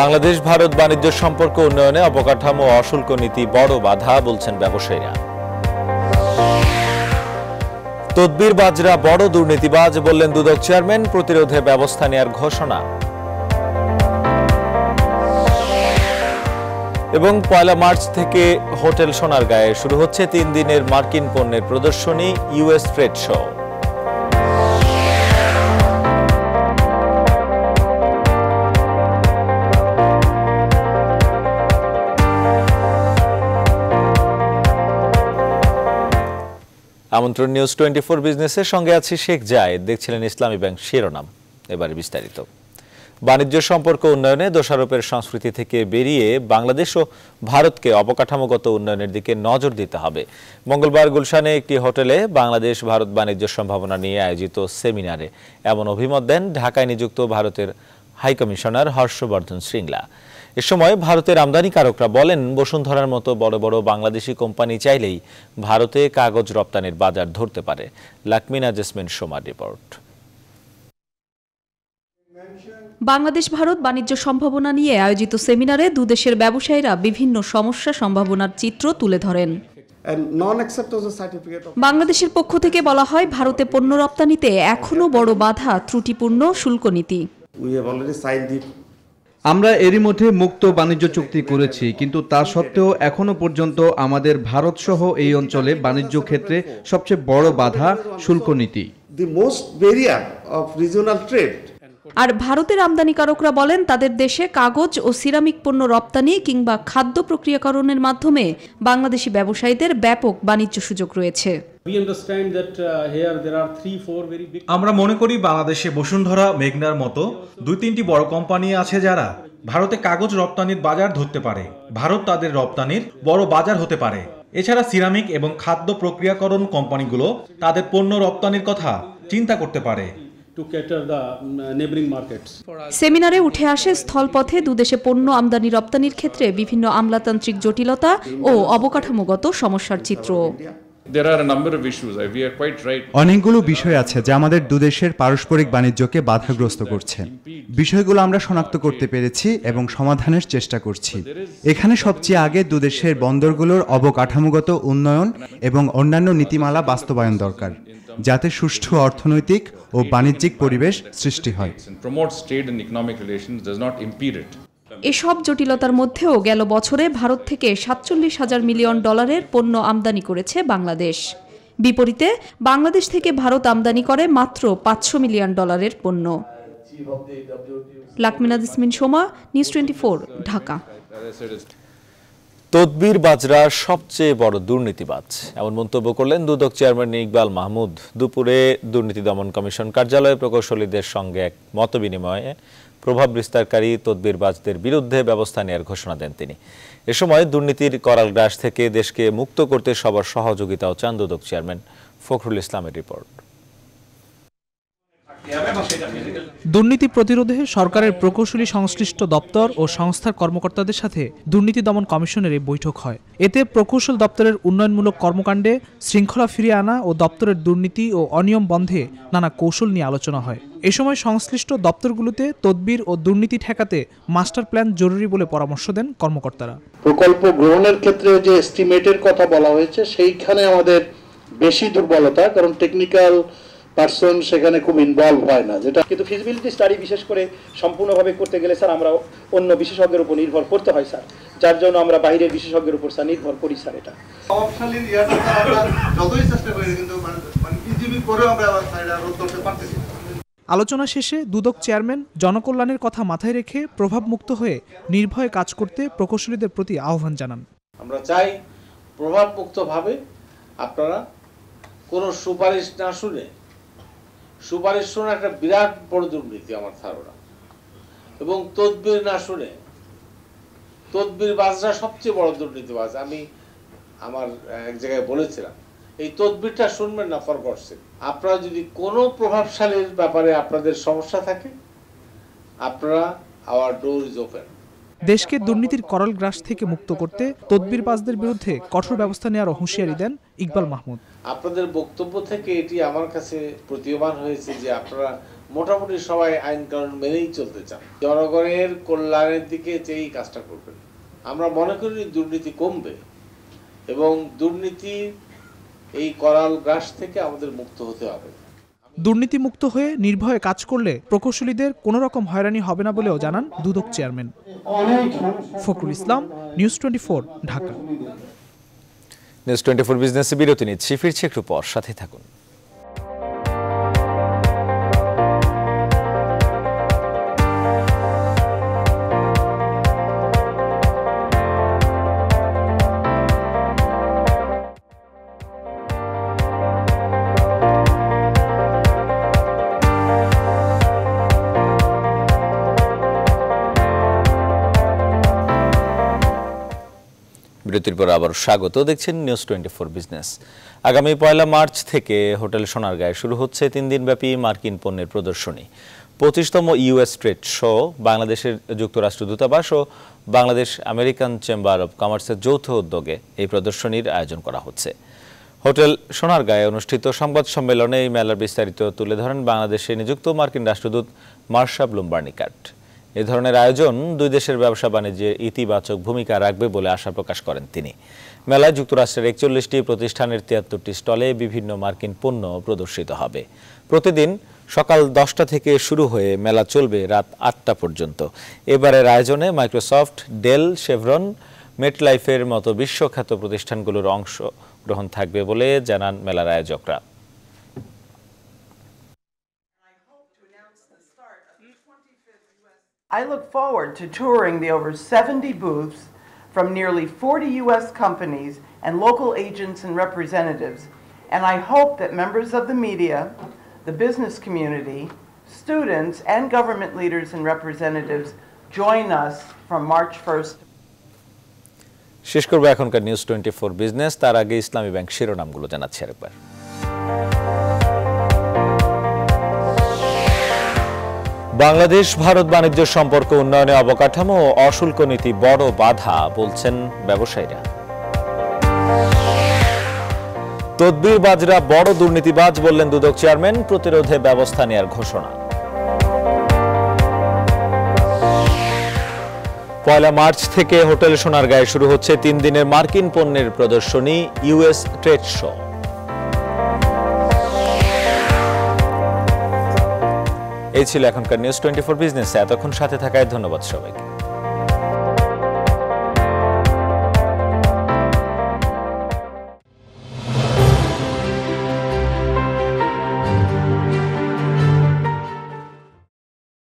বাংলাদেশ, ভারত বাণিজ্য সম্পর্ক উন্নয়নে অবকাঠামো অশুল্ক নীতি বড় বাধা বলছেন ব্যবসায়ীরা। তদবির বাজরা বড় দুর্নীতিবাজ বললেন দুদক চেয়ারম্যান, প্রতিরোধে ব্যবস্থা নেয়ার ঘোষণা। এবং পয়লা মার্চ থেকে হোটেল সোনার গায়ে শুরু হচ্ছে তিন দিনের মার্কিন পণ্যের প্রদর্শনী ইউএস ট্রেড শো। আমন্ত্রণ নিউজ টোয়েন্টি ফোর বিজনেসের সঙ্গে আছি শেখ জায়েদ। দেখছিলেন ইসলামী ব্যাংক শিরোনাম। এবারে বিস্তারিত। বাণিজ্য সম্পর্ক উন্নয়নে দোষারোপের সংস্কৃতি থেকে বেরিয়ে বাংলাদেশ ও ভারতকে অবকাঠামোগত উন্নয়নের দিকে নজর দিতে হবে। মঙ্গলবার গুলশানে একটি হোটেলে বাংলাদেশ ভারত বাণিজ্য সম্ভাবনা নিয়ে আয়োজিত সেমিনারে এমন অভিমত দেন ঢাকায় নিযুক্ত ভারতের হাইকমিশনার হর্ষবর্ধন শ্রিংলা এ সময় ভারতের আমদানিকারকরা বলেন বসুন্ধরার মতো বড় বড় বাংলাদেশি কোম্পানি চাইলেই ভারতে কাগজ রপ্তানির বাজার ধরতে পারে। লাকমিনা জেসমিন সোমার রিপোর্ট। বাংলাদেশ ভারত বাণিজ্য সম্ভাবনা নিয়ে আয়োজিত সেমিনারে দুদেশের ব্যবসায়ীরা বিভিন্ন সমস্যা সম্ভাবনার চিত্র তুলে ধরেন। বাংলাদেশের পক্ষ থেকে বলা হয় ভারতে পণ্য রপ্তানিতে এখনও বড় বাধা ত্রুটিপূর্ণ শুল্ক নীতি আমরা এরই মধ্যে মুক্ত বাণিজ্য চুক্তি করেছি কিন্তু তা সত্ত্বেও এখনও পর্যন্ত আমাদের ভারত সহ এই অঞ্চলে বাণিজ্য ক্ষেত্রে সবচেয়ে বড় বাধা শুল্ক নীতি। Regional trade. আর ভারতের আমদানিকারকরা বলেন তাদের দেশে কাগজ ও সিরামিক পণ্য রপ্তানি কিংবা খাদ্য প্রক্রিয়াকরণের মাধ্যমে বাংলাদেশি ব্যবসায়ীদের ব্যাপক বাণিজ্য সুযোগ রয়েছে। We understand that uh, here there are three, four very big. আমরা মনে করি বাংলাদেশে বসুন্ধরা মেঘনার মতো দুই তিনটি বড় কোম্পানি আছে যারা ভারতে কাগজ রপ্তানির বাজার ধরতে পারে ভারত তাদের রপ্তানির বড় বাজার হতে পারে এছাড়া সিরামিক এবং খাদ্য প্রক্রিয়াকরণ কোম্পানিগুলো তাদের পণ্য রপ্তানির কথা চিন্তা করতে পারে neighboring markets. সেমিনারে উঠে আসে স্থলপথে দুদেশে পণ্য আমদানি রপ্তানির ক্ষেত্রে বিভিন্ন আমলাতান্ত্রিক জটিলতা ও অবকাঠামোগত সমস্যার চিত্র অনেকগুলো বিষয় আছে যা আমাদের দুদেশের পারস্পরিক বাণিজ্যকে বাধাগ্রস্ত করছে। বিষয়গুলো আমরা শনাক্ত করতে পেরেছি এবং সমাধানের চেষ্টা করছি। এখানে সবচেয়ে আগে দুদেশের বন্দরগুলোর অবকাঠামোগত উন্নয়ন এবং অন্যান্য নীতিমালা বাস্তবায়ন দরকার যাতে সুষ্ঠু অর্থনৈতিক ও বাণিজ্যিক পরিবেশ সৃষ্টি হয়। এসব জটিলতার মধ্যেও গেল বছরে ভারত থেকে সাতচল্লিশ হাজার মিলিয়ন ডলারের পণ্য আমদানি করেছে বাংলাদেশ। বিপরীতে, বাংলাদেশ থেকে ভারত আমদানি করে মাত্র পাঁচশো মিলিয়ন ডলারের পণ্য। Soma, news twenty Dhaka. তদবির বাজরা সবচেয়ে বড় দুর্নীতিবাজ। এমন মন্তব্য করলেন দুদক চেয়ারম্যান ইকবাল মাহমুদ। দুপুরে দুর্নীতি দমন কমিশন কার্যালয়ে প্রকৌশলীদের সঙ্গে এক মতবিনিময়ে প্রভাব বিস্তারকারী তদবিরবাজদের বিরুদ্ধে ব্যবস্থা নেওয়ার ঘোষণা দেন তিনি। এ সময় দুর্নীতির করাল গ্রাস থেকে দেশকে মুক্ত করতে সবার সহযোগিতাও চান দুদক চেয়ারম্যান ফখরুল ইসলামের রিপোর্ট। দুর্নীতি প্রতিরোধে সরকারের প্রকৌশলী সংশ্লিষ্ট দপ্তর ও সংস্থার কর্মকর্তাদের সাথে দুর্নীতি দমন কমিশনের এই বৈঠক হয়। এতে প্রকৌশল দপ্তরের উন্নয়নমূলক কর্মকাণ্ডে শৃঙ্খলা ফিরিয়ে আনা ও দপ্তরের দুর্নীতি ও অনিয়ম বন্ধে নানা কৌশল নিয়ে আলোচনা হয়। এ সময় সংশ্লিষ্ট দপ্তরগুলোতে তদবির ও দুর্নীতি ঠেকাতে মাস্টার প্ল্যান জরুরি বলে পরামর্শ দেন কর্মকর্তারা। প্রকল্প গ্রহণের ক্ষেত্রে যে এস্টিমেটের কথা বলা হয়েছে, সেইখানে আমাদের বেশি দুর্বলতা, কারণ টেকনিক্যাল পার্সন সেখানে খুব ইনভলভ হয় না যেটা কিন্তু ফিজিবিলিটি স্টাডি বিশেষ করে সম্পূর্ণভাবে করতে গেলে স্যার আমরা অন্য বিশেষজ্ঞের উপর নির্ভর করতে হয় স্যার। যার জন্য আমরা বাইরের বিশেষজ্ঞের উপর স্যার নির্ভর করি স্যার এটা। মানে মানে ইজিবি করেও আমরা আবার সাইডে রোধ করতে পারতেছি না। আলোচনা শেষে দুদক চেয়ারম্যান জনকল্যাণের কথা মাথায় রেখে প্রভাবমুক্ত হয়ে নির্ভয়ে কাজ করতে প্রকৌশলীদের প্রতি আহ্বান জানান। আমরা চাই প্রভাবমুক্তভাবে আপনারা কোনো সুপারিশ না শুনে সুপারিশ শোনা একটা বিরাট বড় দুর্নীতি আমার ধারণা। এবং তদবির না শুনে, তদবির বাজরা সবচেয়ে বড় দুর্নীতিবাজ। আমি আমার এক জায়গায় বলেছিলাম, এই তদবিরটা শুনবেন না ফর গডসে আপনারা যদি কোনো প্রভাবশালীর ব্যাপারে আপনাদের সমস্যা থাকে, আপনারা আওয়ার ডোর ইজ ওপেন দেশকে দুর্নীতির করল গ্রাস থেকে মুক্ত করতে তদবির তদবিরবাজদের বিরুদ্ধে কঠোর ব্যবস্থা নেওয়ার হুঁশিয়ারি দেন ইকবাল মাহমুদ। আপনাদের বক্তব্য থেকে এটি আমার কাছে প্রতীয়মান হয়েছে যে আপনারা মোটামুটি সবাই আইন কানুন মেনেই চলতে চান। জনগণের কল্যাণের দিকে চেয়েই কাজটা করবেন। আমরা মনে করি দুর্নীতি কমবে এবং দুর্নীতির এই করাল গ্রাস থেকে আমাদের মুক্ত হতে হবে। দুর্নীতিমুক্ত হয়ে নির্ভয়ে কাজ করলে প্রকৌশলীদের কোনো রকম হয়রানি হবে না বলেও জানান দুদক chairman. Fakhrul Islam news twenty Dhaka. News twenty four বিজনেসে বিরতি নিচ্ছি। ফিরছি একটু পর সাথে থাকুন। বিরতির পর আবার স্বাগত। দেখছেন নিউজ টোয়েন্টি ফোর বিজনেস আগামী পয়লা মার্চ থেকে হোটেল সোনারগাঁয়ে শুরু হচ্ছে তিন দিনব্যাপী মার্কিন পণ্যের প্রদর্শনী। পঁচিশতম ইউএস ট্রেড শো, বাংলাদেশের যুক্তরাষ্ট্র দূতাবাস ও বাংলাদেশ আমেরিকান চেম্বার অব কমার্সের যৌথ উদ্যোগে এই প্রদর্শনীর আয়োজন করা হচ্ছে। হোটেল সোনারগাঁয়ে অনুষ্ঠিত সংবাদ সম্মেলনে এই মেলার বিস্তারিত তুলে ধরেন বাংলাদেশে নিযুক্ত মার্কিন রাষ্ট্রদূত মার্শা ব্লুমবার্নিকাট এ ধরনের আয়োজন দুই দেশের ব্যবসা বাণিজ্যে ইতিবাচক ভূমিকা রাখবে বলে আশা প্রকাশ করেন তিনি। মেলায় যুক্তরাষ্ট্রের একচল্লিশটি প্রতিষ্ঠানের তিয়াত্তরটি স্টলে বিভিন্ন মার্কিন পণ্য প্রদর্শিত হবে। প্রতিদিন সকাল দশটা থেকে শুরু হয়ে মেলা চলবে রাত আটটা পর্যন্ত। এবারের আয়োজনে মাইক্রোসফট, ডেল, শেভরন, মেটলাইফের মতো বিশ্বখ্যাত প্রতিষ্ঠানগুলোর অংশ গ্রহণ থাকবে বলে জানান মেলার আয়োজকরা। I look forward to touring the over 70 booths from nearly 40 U.S. companies and local agents and representatives, and I hope that members of the media, the business community, students, and government leaders and representatives join us from March 1st. শেষ করবো এখনকার news twenty four business তার আগে ইসলামী bank শিরোনামগুলো জানাচ্ছি আরেকবার বাংলাদেশ, ভারত বাণিজ্য সম্পর্ক, উন্নয়নে অবকাঠামো ও অশুল্ক নীতি বড় বাধা, বলছেন ব্যবসায়ীরা। তদবির বাজরা বড় দুর্নীতিবাজ বললেন দুদক চেয়ারম্যান, প্রতিরোধে ব্যবস্থা নেয়ার ঘোষণা। পয়লা মার্চ থেকে হোটেল সোনারগাঁয়ে শুরু হচ্ছে তিন দিনের মার্কিন পণ্যের প্রদর্শনী ইউএস ট্রেড শো। এই ছিল এখনকার নিউজ টোয়েন্টি ফোর বিজনেস এতক্ষণ সাথে থাকায় ধন্যবাদ সবাইকে।